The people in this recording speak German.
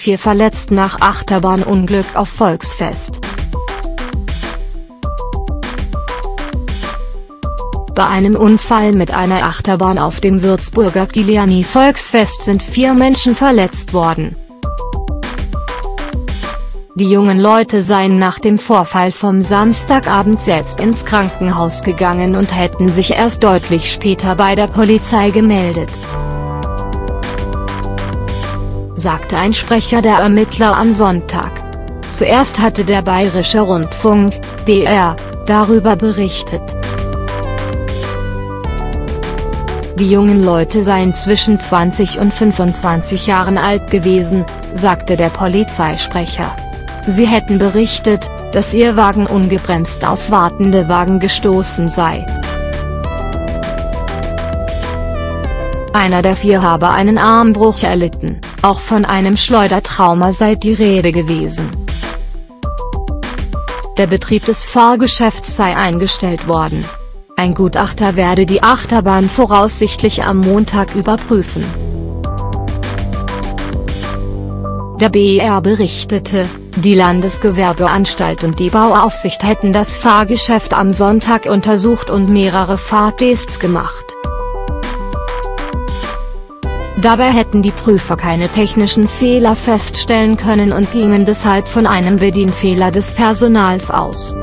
Vier verletzt nach Achterbahnunglück auf Volksfest. Bei einem Unfall mit einer Achterbahn auf dem Würzburger Kiliani Volksfest sind vier Menschen verletzt worden. Die jungen Leute seien nach dem Vorfall vom Samstagabend selbst ins Krankenhaus gegangen und hätten sich erst deutlich später bei der Polizei gemeldet sagte ein Sprecher der Ermittler am Sonntag. Zuerst hatte der Bayerische Rundfunk, BR, darüber berichtet. Die jungen Leute seien zwischen 20 und 25 Jahren alt gewesen, sagte der Polizeisprecher. Sie hätten berichtet, dass ihr Wagen ungebremst auf wartende Wagen gestoßen sei. Einer der vier habe einen Armbruch erlitten. Auch von einem Schleudertrauma sei die Rede gewesen. Der Betrieb des Fahrgeschäfts sei eingestellt worden. Ein Gutachter werde die Achterbahn voraussichtlich am Montag überprüfen. Der BER berichtete, die Landesgewerbeanstalt und die Bauaufsicht hätten das Fahrgeschäft am Sonntag untersucht und mehrere Fahrtests gemacht. Dabei hätten die Prüfer keine technischen Fehler feststellen können und gingen deshalb von einem Bedienfehler des Personals aus.